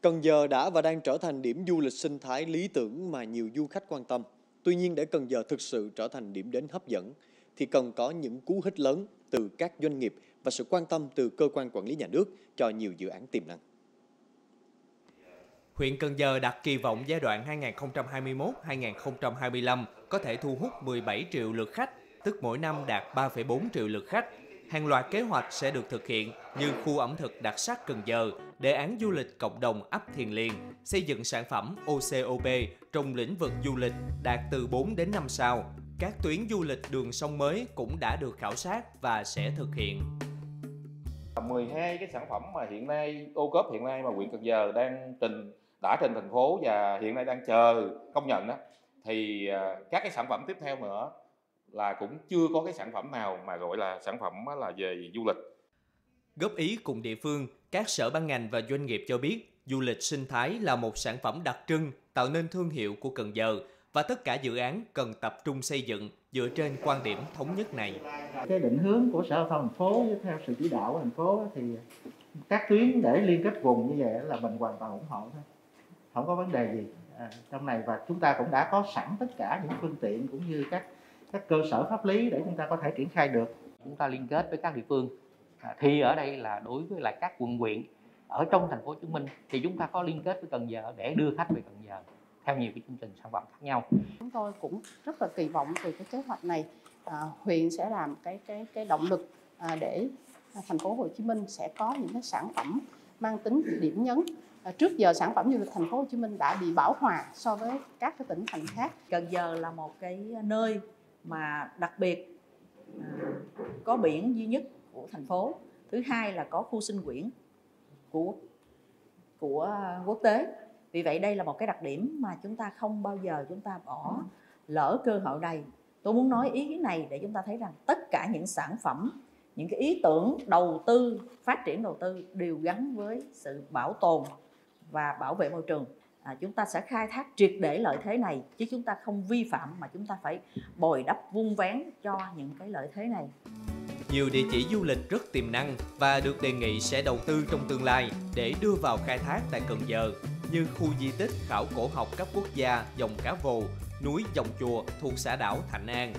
Cần Giờ đã và đang trở thành điểm du lịch sinh thái lý tưởng mà nhiều du khách quan tâm. Tuy nhiên để Cần Giờ thực sự trở thành điểm đến hấp dẫn thì cần có những cú hích lớn từ các doanh nghiệp và sự quan tâm từ cơ quan quản lý nhà nước cho nhiều dự án tiềm năng. Huyện Cần Giờ đặt kỳ vọng giai đoạn 2021-2025 có thể thu hút 17 triệu lượt khách, tức mỗi năm đạt 3,4 triệu lượt khách. Hàng loạt kế hoạch sẽ được thực hiện như khu ẩm thực đặc sắc Cần Giờ, đề án du lịch cộng đồng ấp Thiền Liên, xây dựng sản phẩm OCOP trong lĩnh vực du lịch đạt từ 4 đến 5 sao. Các tuyến du lịch đường sông mới cũng đã được khảo sát và sẽ thực hiện. 12 cái sản phẩm mà hiện nay ô cốp hiện nay mà huyện Cần Giờ đang trình đã trình thành phố và hiện nay đang chờ công nhận đó thì à, các cái sản phẩm tiếp theo nữa là cũng chưa có cái sản phẩm nào mà gọi là sản phẩm là về du lịch. Góp ý cùng địa phương, các sở ban ngành và doanh nghiệp cho biết du lịch sinh thái là một sản phẩm đặc trưng tạo nên thương hiệu của Cần Giờ và tất cả dự án cần tập trung xây dựng dựa trên quan điểm thống nhất này. Cái định hướng của Sở Giao thông thành phố theo sự chỉ đạo của thành phố thì các tuyến để liên kết vùng như vậy là mình hoàn toàn ủng hộ thôi. Không có vấn đề gì à, trong này và chúng ta cũng đã có sẵn tất cả những phương tiện cũng như các các cơ sở pháp lý để chúng ta có thể triển khai được. Chúng ta liên kết với các địa phương à, thì ở đây là đối với lại các quận huyện ở trong thành phố Hồ Chí Minh thì chúng ta có liên kết với Cần Giờ để đưa khách về Cần Giờ theo nhiều cái chương trình sản phẩm khác nhau. Chúng tôi cũng rất là kỳ vọng từ cái kế hoạch này à, huyện sẽ làm cái cái cái động lực à, để thành phố Hồ Chí Minh sẽ có những cái sản phẩm mang tính điểm nhấn. À, trước giờ sản phẩm du lịch thành phố Hồ Chí Minh đã bị bảo hòa so với các cái tỉnh thành khác. Cần Giờ là một cái nơi mà đặc biệt à, có biển duy nhất của thành phố. Thứ hai là có khu sinh quyển của của quốc tế. Vì vậy đây là một cái đặc điểm mà chúng ta không bao giờ chúng ta bỏ lỡ cơ hội này tôi muốn nói ý kiến này để chúng ta thấy rằng tất cả những sản phẩm những cái ý tưởng đầu tư phát triển đầu tư đều gắn với sự bảo tồn và bảo vệ môi trường à, chúng ta sẽ khai thác triệt để lợi thế này chứ chúng ta không vi phạm mà chúng ta phải bồi đắp vun vén cho những cái lợi thế này nhiều địa chỉ du lịch rất tiềm năng và được đề nghị sẽ đầu tư trong tương lai để đưa vào khai thác tại Cần Giờ như khu di tích khảo cổ học cấp quốc gia dòng cá vồ, núi dòng chùa thuộc xã đảo Thạnh An,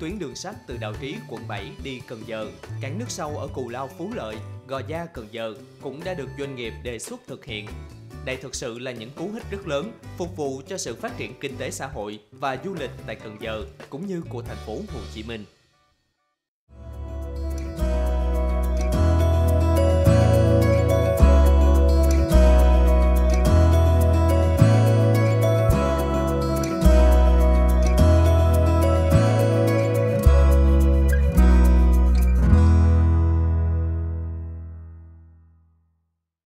tuyến đường sắt từ Đạo Trí, quận 7 đi Cần Giờ, cảng nước sâu ở Cù Lao Phú Lợi, Gò Gia Cần Giờ cũng đã được doanh nghiệp đề xuất thực hiện. Đây thực sự là những cú hích rất lớn, phục vụ cho sự phát triển kinh tế xã hội và du lịch tại Cần Giờ cũng như của thành phố Hồ Chí Minh.